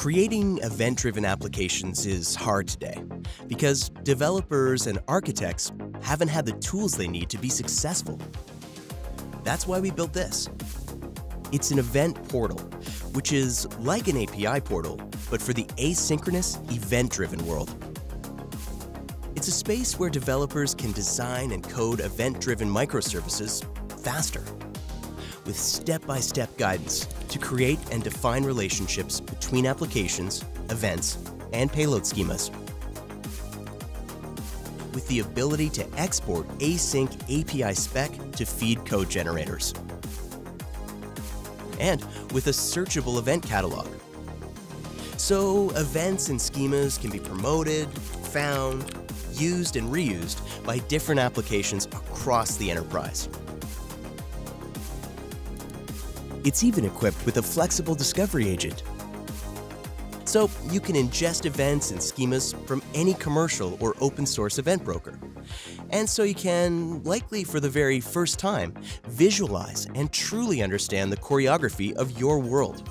Creating event driven applications is hard today because developers and architects haven't had the tools they need to be successful. That's why we built this. It's an event portal, which is like an API portal, but for the asynchronous, event driven world. It's a space where developers can design and code event driven microservices faster with step-by-step guidance to create and define relationships between applications, events, and payload schemas. With the ability to export async API spec to feed code generators. And with a searchable event catalog. So events and schemas can be promoted, found, used, and reused by different applications across the enterprise. It's even equipped with a flexible discovery agent. So you can ingest events and schemas from any commercial or open source event broker. And so you can, likely for the very first time, visualize and truly understand the choreography of your world.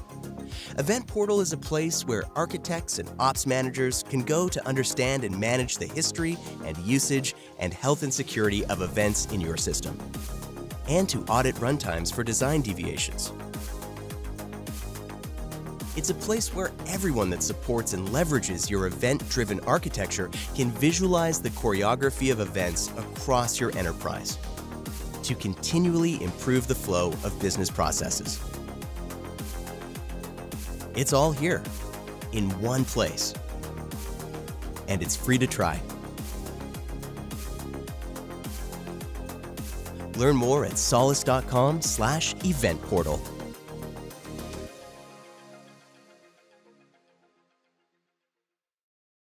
Event Portal is a place where architects and ops managers can go to understand and manage the history and usage and health and security of events in your system and to audit runtimes for design deviations. It's a place where everyone that supports and leverages your event-driven architecture can visualize the choreography of events across your enterprise to continually improve the flow of business processes. It's all here, in one place. And it's free to try. Learn more at solace.com slash event portal.